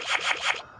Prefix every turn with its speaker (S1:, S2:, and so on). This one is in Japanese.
S1: 違う。